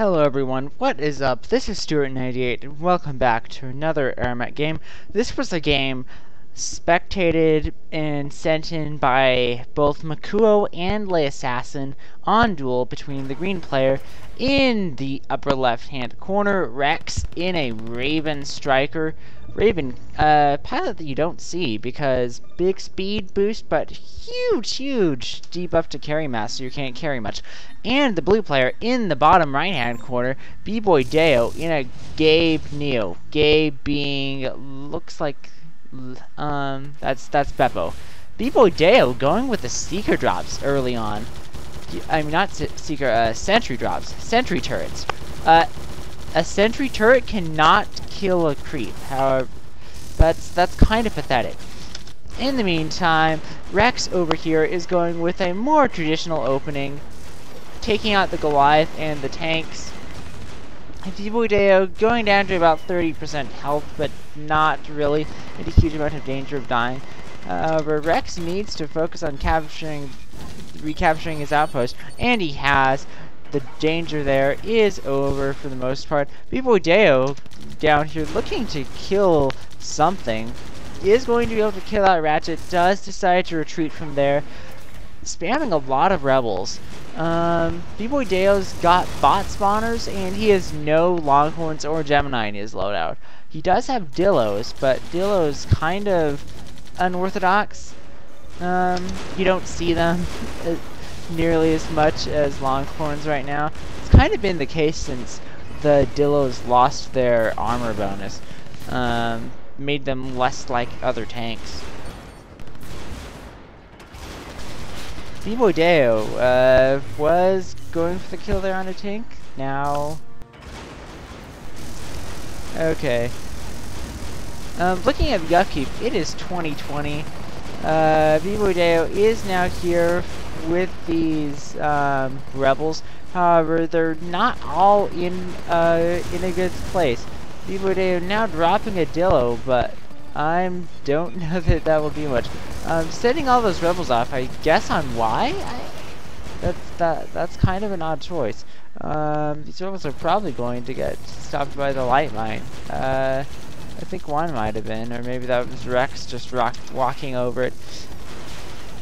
Hello everyone, what is up? This is Stuart98 and welcome back to another AirMech game. This was a game spectated and sent in by both Makuo and Le Assassin on duel between the green player in the upper left hand corner, Wreckz in a Raven striker. Raven, uh, pilot that you don't see because big speed boost, but huge, huge debuff to carry mass, so you can't carry much. And the blue player in the bottom right hand corner, B-Boy Deo in a Gabe Neo. Gabe being, looks like um, that's that's Beppo. B-Boy Deo going with the Seeker drops early on. I mean, not Seeker, uh, Sentry drops. Sentry turrets. Uh, a Sentry turret cannot kill a creep. However, that's, that's kind of pathetic. In the meantime, Wreckz over here is going with a more traditional opening, taking out the Goliath and the tanks, Deo going down to about 30% health, but not really in a huge amount of danger of dying. However, Wreckz needs to focus on capturing, recapturing his outpost, and he has. The danger there is over for the most part. B-Boy Deo down here looking to kill something. Is going to be able to kill out Ratchet, does decide to retreat from there spamming a lot of rebels. Um, B-Boy Deo's got bot spawners, and he has no Longhorns or Gemini in his loadout. He does have Dillos, but Dillos kind of unorthodox. Um, you don't see them nearly as much as Longhorns right now. It's kind of been the case since the Dillos lost their armor bonus. Um, made them less like other tanks. B-Boy Deo uh, was going for the kill there on a tank. Now... Okay. Um, looking at upkeep, it is 2020. Uh, B-Boy Deo is now here with these um, rebels. However, they're not all in uh, in a good place. B-Boy Deo now dropping a Dillo, but I don't know that that will be much. Um, setting all those rebels off, I guess on Y? I, that's, that, that's kind of an odd choice. Um, these rebels are probably going to get stopped by the light mine. Uh, I think one might have been, or maybe that was Wreckz just rock, walking over it.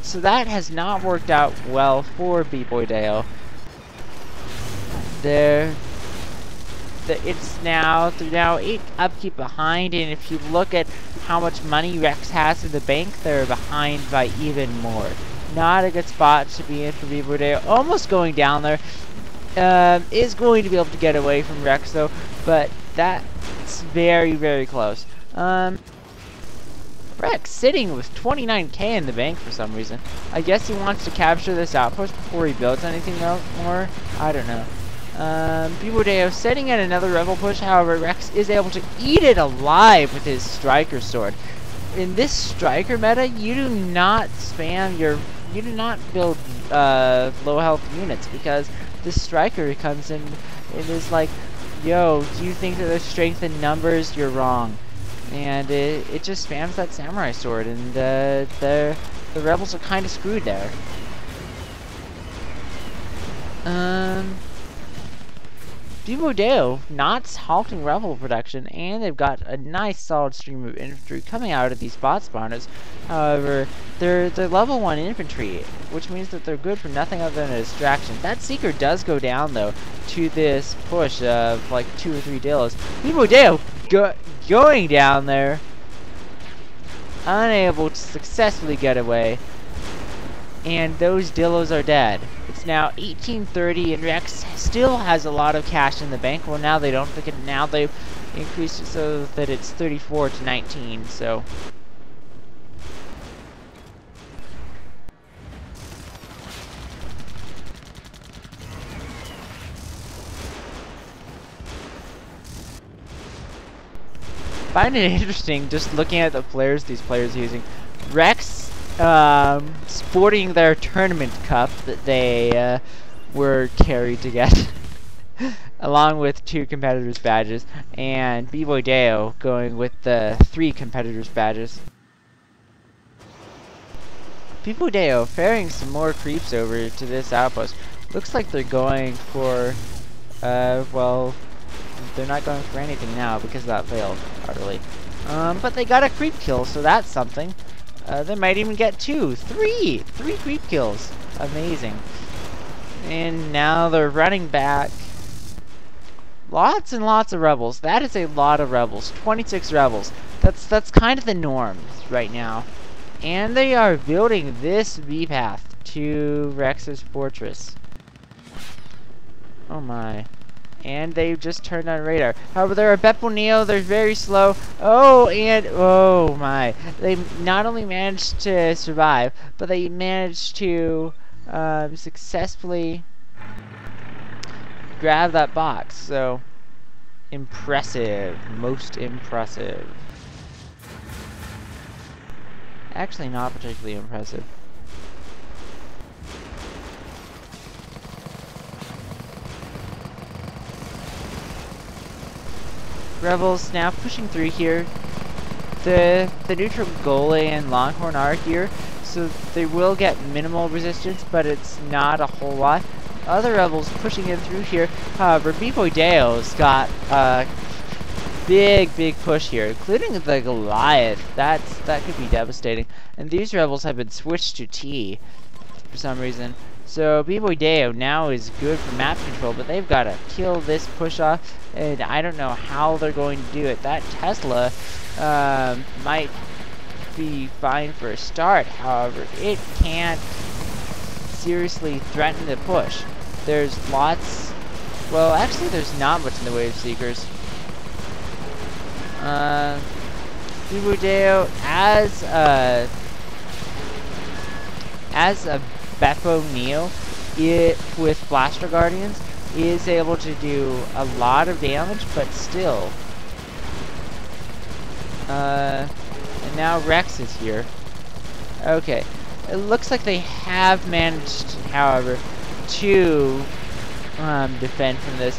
So that has not worked out well for B-Boy Deo. There, the, it's now now eight upkeep behind, and if you look at how much money Wreckz has in the bank, they're behind by even more. Not a good spot to be in for B-Boy Deo. Almost going down there. Um, is going to be able to get away from Wreckz though, but that's very, very close. Um, Wreckz sitting with 29k in the bank for some reason. I guess he wants to capture this outpost before he builds anything else more. I don't know. Um, Deo setting at another Rebel push, however, Wreckz is able to eat it alive with his Striker Sword. In this Striker meta, you do not spam your, you do not build uh, low health units because this Striker comes in and is like, yo, do you think that there's strength in numbers? You're wrong. And it, it just spams that Samurai Sword, and uh, the, the Rebels are kind of screwed there. Um, Deo not halting Rebel production, and they've got a nice solid stream of infantry coming out of these bot spawners. However, they're, they're level 1 infantry, which means that they're good for nothing other than a distraction. That Seeker does go down, though, to this push of like 2 or 3 Dillos. Deo go going down there, unable to successfully get away, and those Dillos are dead. It's now 1830 and Wreckz still has a lot of cash in the bank. Well, now they don't. Now they've increased it so that it's 34 to 19. So. Find it interesting just looking at the players these players are using. Wreckz um, sporting their tournament cup that they uh, were carried to get. along with two competitors' badges, and B-Boy Deo going with the three competitors' badges. B-Boy Deo ferrying some more creeps over to this outpost. Looks like they're going for Uh, well, they're not going for anything now because that failed utterly. Um, but they got a creep kill, so that's something. Uh, they might even get two, three, three creep kills. Amazing. And now they're running back. Lots and lots of rebels. That is a lot of rebels. 26 rebels. That's that's kind of the norm right now. And they are building this V-path to Wreckz's fortress. Oh my. And they just turned on radar. However, they're a Beppo Neo. They're very slow. Oh, and oh my. They not only managed to survive, but they managed to um, successfully grab that box. So, impressive. Most impressive. Actually, not particularly impressive. Rebels now pushing through here. The the neutral Gole and Longhorn are here, so they will get minimal resistance, but it's not a whole lot. Other rebels pushing in through here. However, B-Boy Deo's got a big, big push here, including the Goliath. That's that could be devastating. And these rebels have been switched to T for some reason. So B-Boy Deo now is good for map control, but they've got to kill this push off, and I don't know how they're going to do it. That Tesla um, might be fine for a start, however, it can't seriously threaten the push. There's lots, well actually there's not much in the way of Seekers. Uh, B-Boy Deo, as a, as a Beppo Neo it, with Blaster Guardians is able to do a lot of damage, but still. Uh, and now Wreckz is here. Okay. It looks like they have managed, however, to um, defend from this.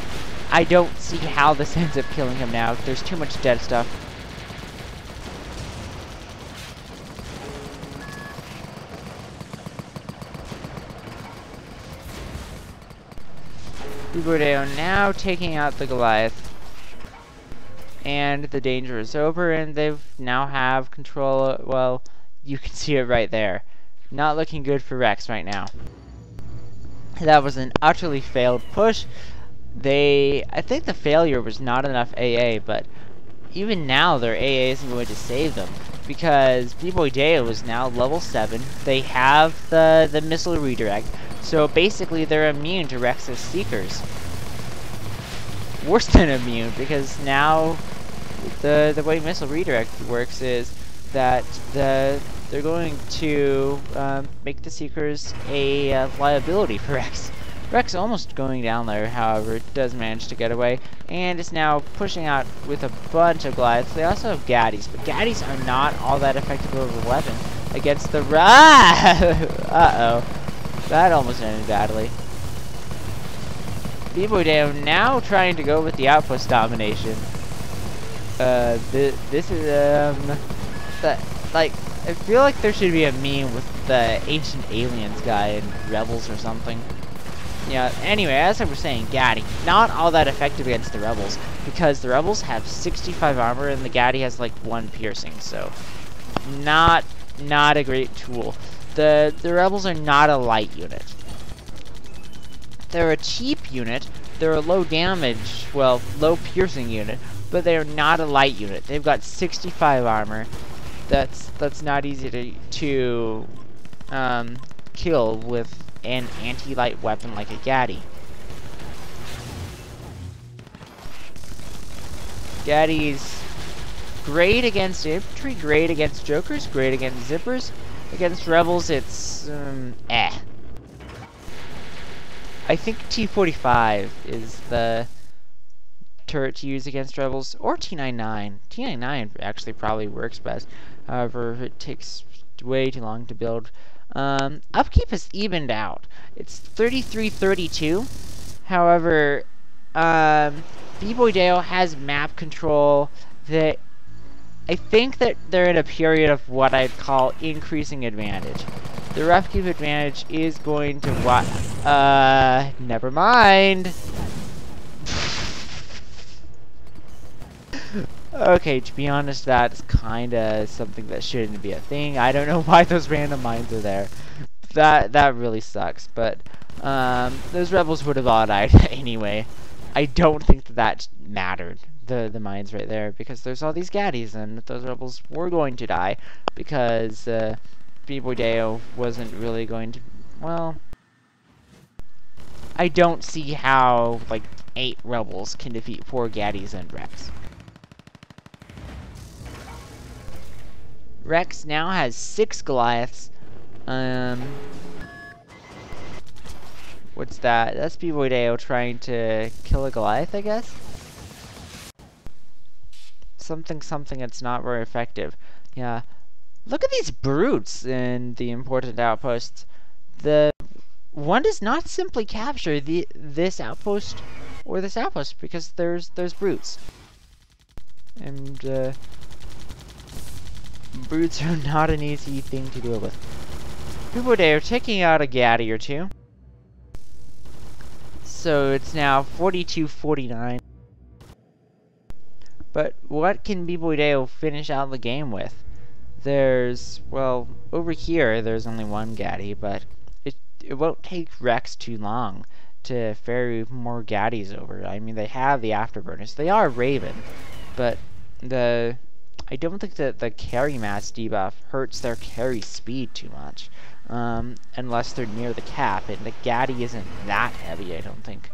I don't see how this ends up killing him now. There's too much dead stuff. B-Boy Deo now taking out the Goliath. And the danger is over, and they've now have control. Well, you can see it right there. Not looking good for Wreckz right now. That was an utterly failed push. They, I think the failure was not enough AA, but even now their AA isn't going to save them because B-Boy Deo is now level 7. They have the, the missile redirect. So basically they're immune to Wreckz's Seekers. Worse than immune, because now the the way missile redirect works is that the they're going to um, make the Seekers a uh, liability for Wreckz. Wreckz almost going down there, however, does manage to get away, and is now pushing out with a bunch of Goliaths. They also have Gaddies, but Gaddies are not all that effective of a weapon against the... Uh-oh. That almost ended badly. B-Boy Deo now trying to go with the outpost domination. Uh, th this is, um, that, like, I feel like there should be a meme with the Ancient Aliens guy in Rebels or something. Yeah, anyway, as I was saying, Gaddy, not all that effective against the Rebels, because the Rebels have 65 armor and the Gaddy has like 1 piercing, so not, not a great tool. The, the Rebels are not a light unit. They're a cheap unit, they're a low damage, well, low piercing unit, but they're not a light unit. They've got 65 armor. That's that's not easy to to um, kill with an anti-light weapon like a Gaddy. Gaddy's great against infantry, great against jokers, great against zippers. Against rebels, it's um, eh. I think T45 is the turret to use against rebels, or T99. T99 actually probably works best. However, it takes way too long to build. Um, upkeep is evened out. It's 33-32. However, um, B-Boy Deo has map control that I think that they're in a period of what I'd call increasing advantage. The rough keep advantage is going to what? Uh, never mind. okay, to be honest, that's kinda something that shouldn't be a thing. I don't know why those random mines are there. That that really sucks, but um, those rebels would have all died anyway. I don't think that, that mattered the, the mines right there, because there's all these gaddies, and those rebels were going to die, because uh, B-Boy Deo wasn't really going to, well, I don't see how, like, eight rebels can defeat four gaddies and Wreckz. Wreckz now has six Goliaths. Um, what's that? That's B-Boy Deo trying to kill a Goliath, I guess? Something, something that's not very effective. Yeah. Look at these brutes in the important outposts. The one does not simply capture the this outpost or this outpost because there's there's brutes. And uh, Brutes are not an easy thing to deal with. People today are taking out a gaddy or two. So it's now 42-49. But what can B-Boy Deo finish out the game with? There's, well, over here there's only one gaddy, but it, it won't take Wreckz too long to ferry more gaddies over. I mean, they have the afterburners. They are Raven, but the I don't think that the carry mass debuff hurts their carry speed too much. Um, unless they're near the cap, and the Gaddy isn't that heavy, I don't think.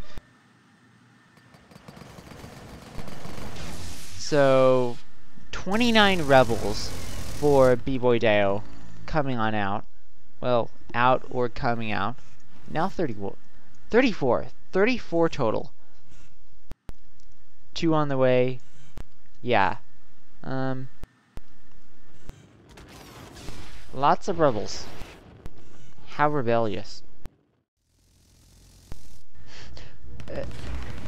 So, 29 Rebels for B-Boy Deo coming on out. Well, out or coming out. Now 30, 34. 34 total. Two on the way. Yeah, um, lots of rebels. How rebellious. Uh,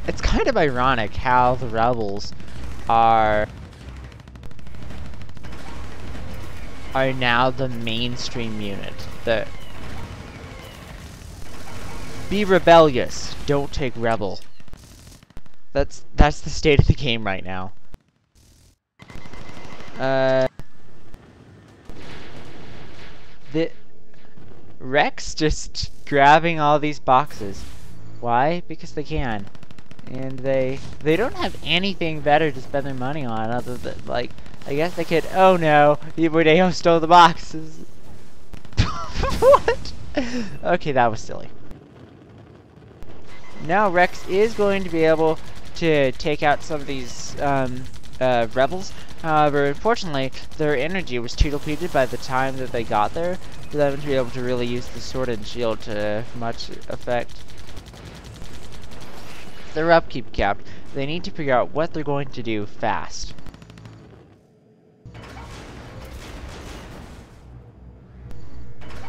it's kind of ironic how the rebels are are now the mainstream unit. The be rebellious, don't take rebel. That's that's the state of the game right now. Uh, the Wreckz just grabbing all these boxes. Why? Because they can. And they they don't have anything better to spend their money on other than like I guess they could oh no, B-Boy Deo stole the boxes. what? Okay, that was silly. Now Wreckz is going to be able to take out some of these um, uh, rebels. However, unfortunately, their energy was too depleted by the time that they got there for them to be able to really use the sword and shield to much effect. Their upkeep capped. They need to figure out what they're going to do fast.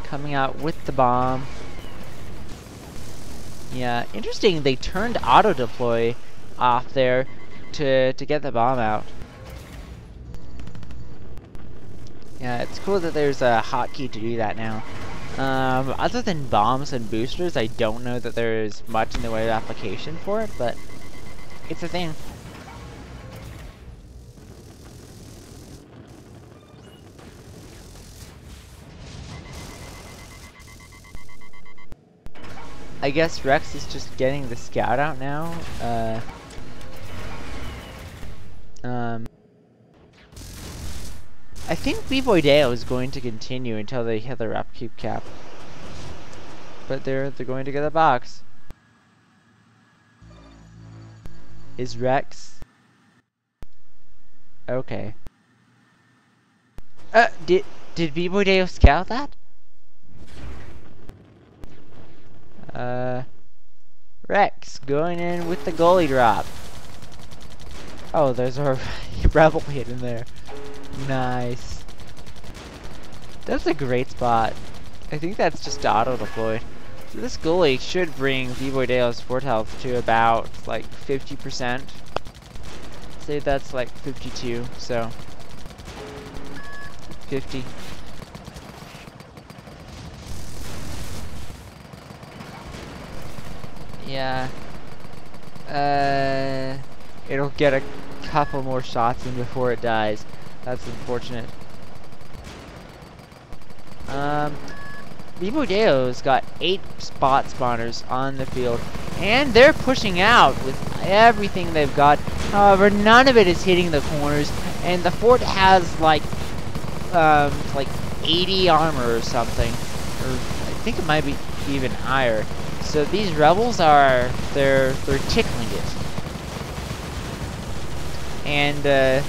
Coming out with the bomb. Yeah, interesting. They turned auto deploy off there to, to get the bomb out. Yeah, it's cool that there's a hotkey to do that now. Um, other than bombs and boosters, I don't know that there's much in the way of application for it, but it's a thing. I guess Wreckz is just getting the scout out now. Uh, um, I think B-Boy Deo is going to continue until they hit their upkeep cap. But they're they're going to get a box. Is Wreckz Okay. Uh did did B-Boy Deo scout that? Uh Wreckz going in with the goalie drop. Oh, there's a rebel hidden there. Nice. That's a great spot. I think that's just auto-deployed. So this goalie should bring B-Boy fort health to about, like, 50%. Say that's, like, 52, so... 50. Yeah. Uh... It'll get a couple more shots in before it dies. That's unfortunate. Um, B-Boy Deo's got eight spot spawners on the field, and they're pushing out with everything they've got. However, none of it is hitting the corners, and the fort has like, um, like 80 armor or something, or I think it might be even higher. So these rebels are they're they're tickling it, and uh,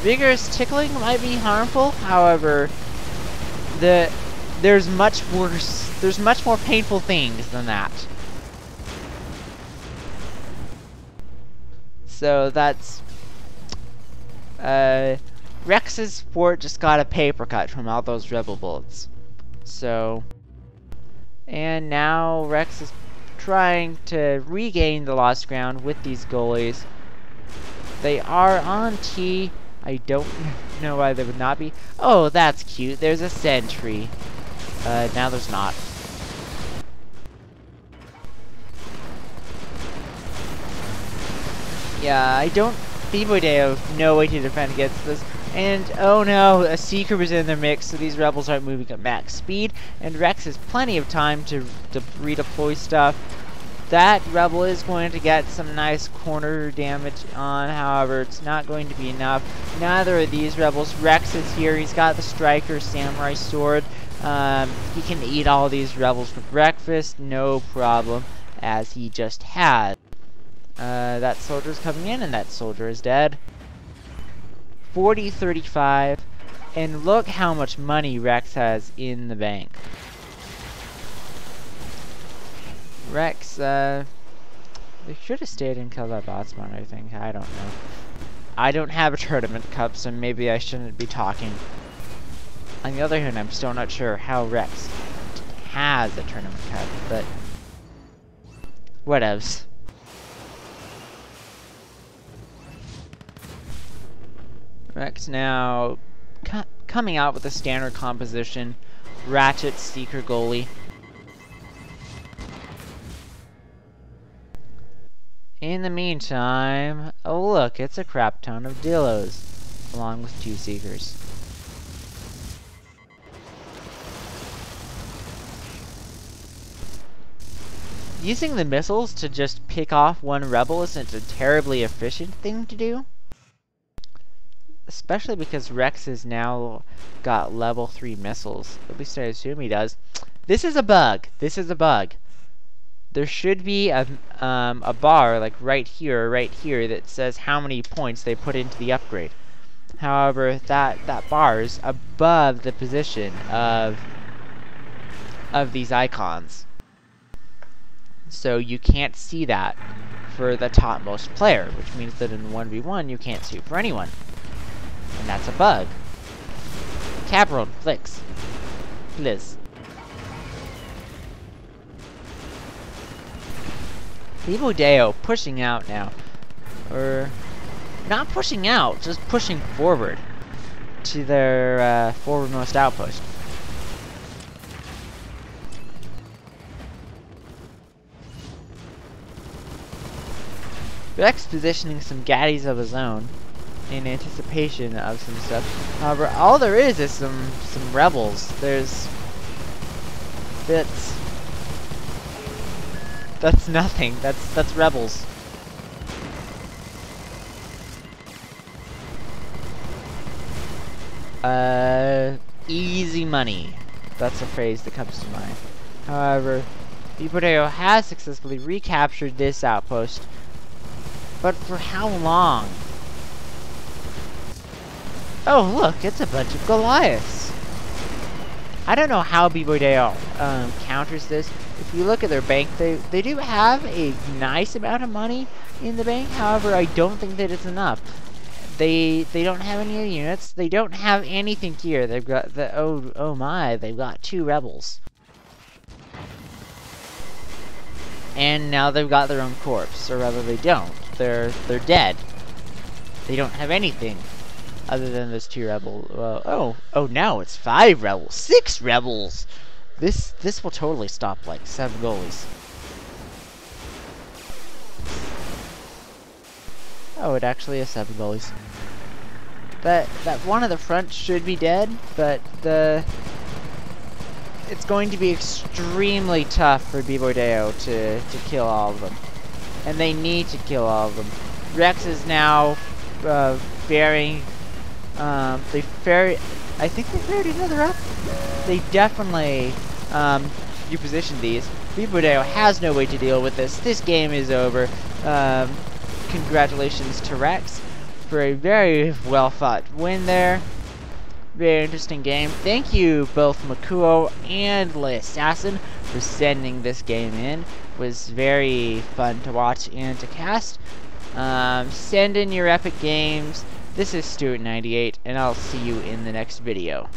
vigorous tickling might be harmful. However, the there's much worse, there's much more painful things than that. So that's, uh, Wreckz's fort just got a paper cut from all those rebel bullets. So, and now Wreckz is trying to regain the lost ground with these goalies. They are on T. I don't know why there would not be. Oh, that's cute. There's a sentry. Uh, now there's not. Yeah, I don't... B-Boy Deo, no way to defend against this. And, oh no, a Seeker was in the mix, so these rebels aren't moving at max speed. And Wreckz has plenty of time to, to redeploy stuff. That rebel is going to get some nice corner damage on, however, it's not going to be enough. Neither of these rebels. Wreckz is here, he's got the Striker Samurai Sword. Um, he can eat all these rebels for breakfast, no problem, as he just had. Uh, that soldier's coming in, and that soldier is dead. 40-35, and look how much money Wreckz has in the bank. Wreckz, uh, they should have stayed killed that botsman, I think. I don't know. I don't have a tournament cup, so maybe I shouldn't be talking. On the other hand, I'm still not sure how Wreckz has a tournament cup, but whatevs. Wreckz now coming out with a standard composition, Ratchet Seeker Goalie. In the meantime, oh look, it's a crap ton of Dillos, along with two Seekers. Using the missiles to just pick off one rebel isn't a terribly efficient thing to do. Especially because Wreckz has now got level 3 missiles. At least I assume he does. This is a bug. This is a bug. There should be a, um, a bar, like right here, or right here, that says how many points they put into the upgrade. However, that, that bar is above the position of, of these icons. So you can't see that for the topmost player, which means that in 1v1 you can't see it for anyone. And that's a bug. Carbon, Flix. Fliz. Deo pushing out now. Or not pushing out, just pushing forward to their uh, forwardmost outpost. Wreckz positioning some gaddies of his own in anticipation of some stuff. However, all there is is some some rebels. There's that's that's nothing. That's that's rebels. Uh, easy money. That's a phrase that comes to mind. However, B-Boy Deo has successfully recaptured this outpost but for how long? Oh, look, it's a bunch of Goliaths. I don't know how B-Boy um, counters this. If you look at their bank, they, they do have a nice amount of money in the bank. However, I don't think that it's enough. They they don't have any units. They don't have anything here. They've got the oh oh my. They've got two rebels. And now they've got their own corpse, or rather they don't they're they're dead. They don't have anything other than those two rebels. Oh, oh, now it's five rebels, six rebels. This this will totally stop like seven goalies. Oh, it actually is seven bullies. That that one of the front should be dead, but the it's going to be extremely tough for B-Boy-Deo to, to kill all of them. And they need to kill all of them. Wreckz is now uh, bearing, um, they ferry, I think they ferried another up. They definitely, um, you position these. B-Boy-Deo has no way to deal with this. This game is over. Um, congratulations to Wreckz for a very well fought win there. Very interesting game. Thank you both Makuo and Le Assassin for sending this game in. It was very fun to watch and to cast. Um, send in your epic games. This is Stuart98, and I'll see you in the next video.